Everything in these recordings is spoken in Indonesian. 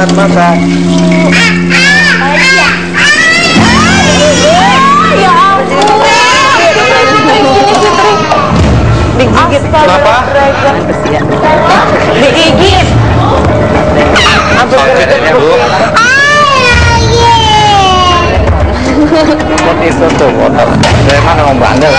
Ya ampun. Digigit. Kenapa? Digigit. Sakit ini bu. Seperti itu tuh. Saya mah memang bandel.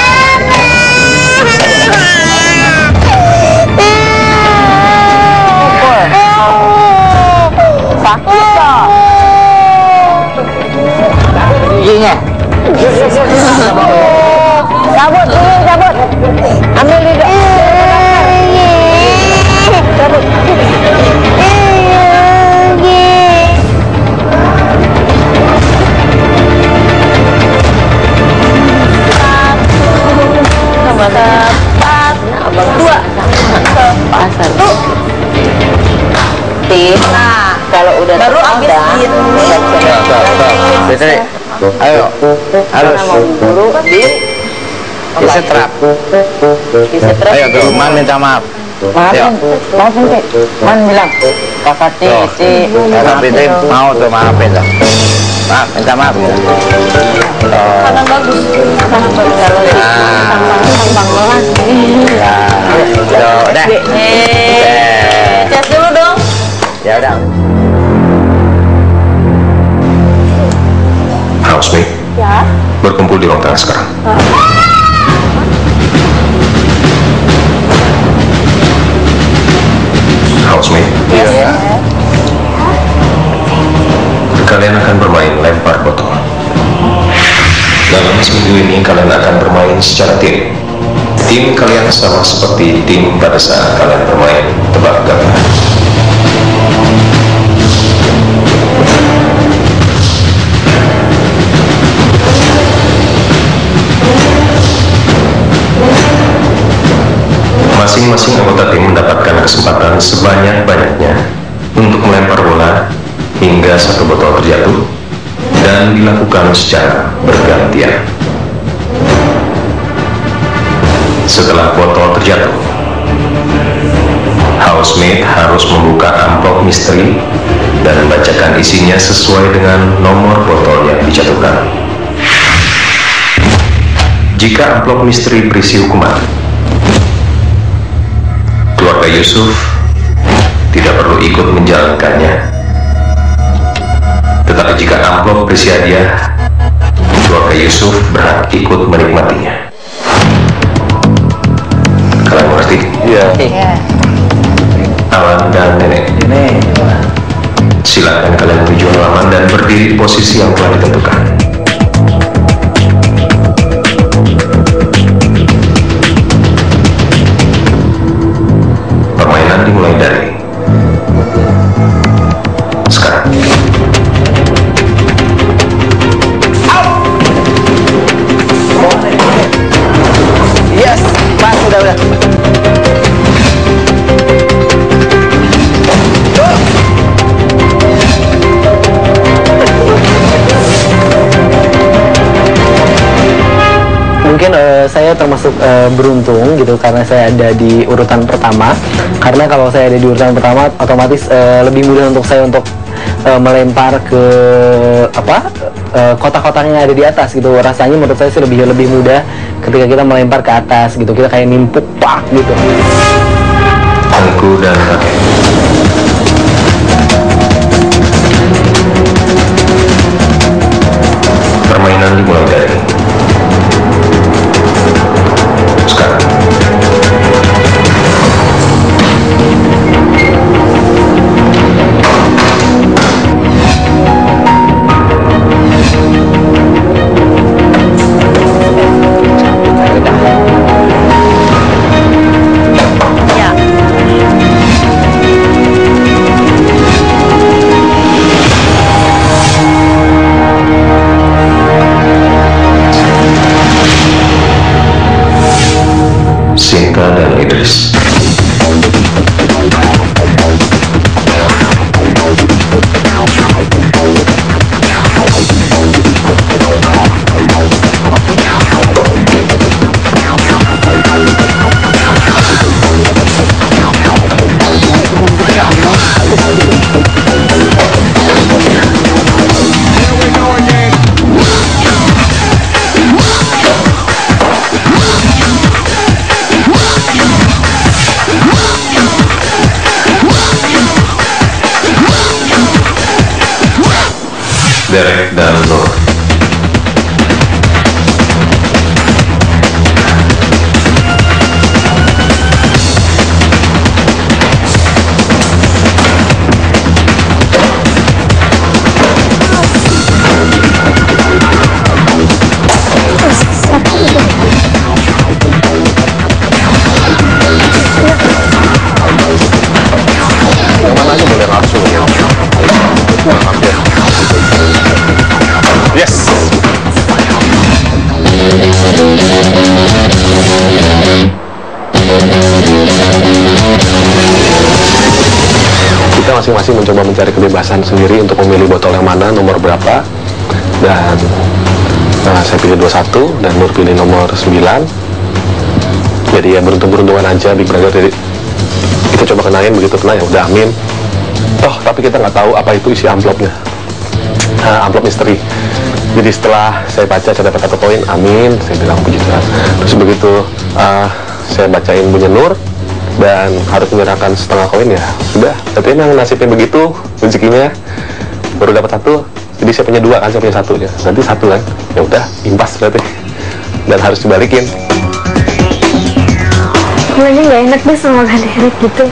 爷爷这 Ayo. Harus. di Disetrap. disetrap. Ayo tuh, Man minta maaf. Maafin, maafin Ki. Man bilang, kakak. Kakak Fitri mau tuh maafin tuh. Maaf, minta maaf. Tuh. Kadang bagus. Kadang bagus kalau di Nah. Bang Lolan. Ya. Udah. Dulu dong. Ya udah. Berkumpul di ruang tengah sekarang. Housemate, Iya. kalian akan bermain lempar botol. Dalam seminggu ini kalian akan bermain secara tim. Tim kalian sama seperti tim pada saat kalian bermain tebak gambar. Masing-masing anggota tim mendapatkan kesempatan sebanyak-banyaknya untuk melempar bola hingga satu botol terjatuh dan dilakukan secara bergantian. Setelah botol terjatuh, housemate harus membuka amplop misteri dan membacakan isinya sesuai dengan nomor botol yang dijatuhkan. Jika amplop misteri berisi hukuman, keluarga Yusuf tidak perlu ikut menjalankannya. Tetapi jika amplop berisi hadiah, keluarga Yusuf berhak ikut menikmatinya. Kalian mengerti? Iya. Alan dan Nenek, Ini. silakan kalian menuju halaman dan berdiri di posisi yang telah ditentukan. Mungkin eh, saya termasuk eh, beruntung gitu karena saya ada di urutan pertama. Karena kalau saya ada di urutan pertama otomatis eh, lebih mudah untuk saya untuk eh, melempar ke apa eh, kotak-kotak yang ada di atas gitu. Rasanya menurut saya sih lebih lebih mudah ketika kita melempar ke atas gitu. Kita kayak nimpuk pak gitu. Tengku dan deret daana door masing-masing mencoba mencari kebebasan sendiri untuk memilih botol yang mana, nomor berapa. Dan nah, saya pilih 21 dan Nur pilih nomor 9 jadi ya beruntung-beruntungan aja Big Brother. Jadi kita coba kenalin begitu kenal ya udah amin. Toh tapi kita nggak tahu apa itu isi amplopnya. Nah, amplop misteri. Jadi setelah saya baca saya dapat satu poin amin. Saya bilang puji Tuhan. Terus begitu ah, saya bacain bunyi Nur dan harus menyerahkan setengah koin ya sudah tapi emang nasibnya begitu rezekinya baru dapat satu jadi saya punya dua kan saya punya satu ya nanti satu kan ya udah impas berarti dan harus dibalikin lagi nggak enak deh sama Kak Derek gitu.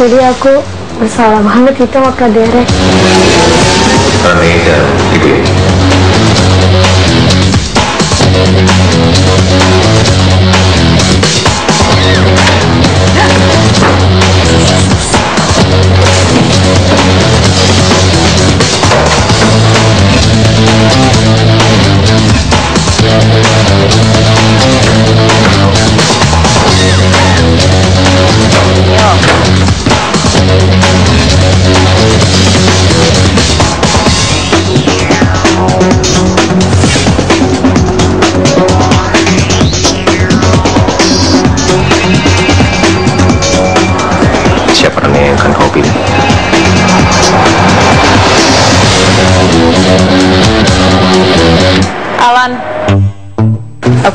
Jadi aku bersalah banget gitu sama Kak Derek. Rani dan Ibu.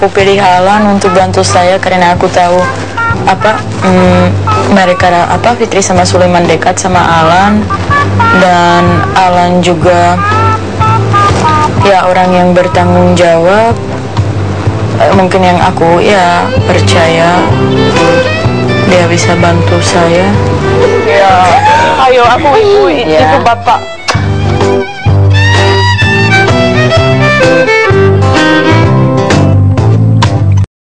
Pilih Alan untuk bantu saya karena aku tahu apa hmm, mereka apa Fitri sama Sulaiman dekat sama Alan. Dan Alan juga ya orang yang bertanggung jawab. Eh, mungkin yang aku ya percaya dia bisa bantu saya. Ya, ayo aku ibu itu bapak.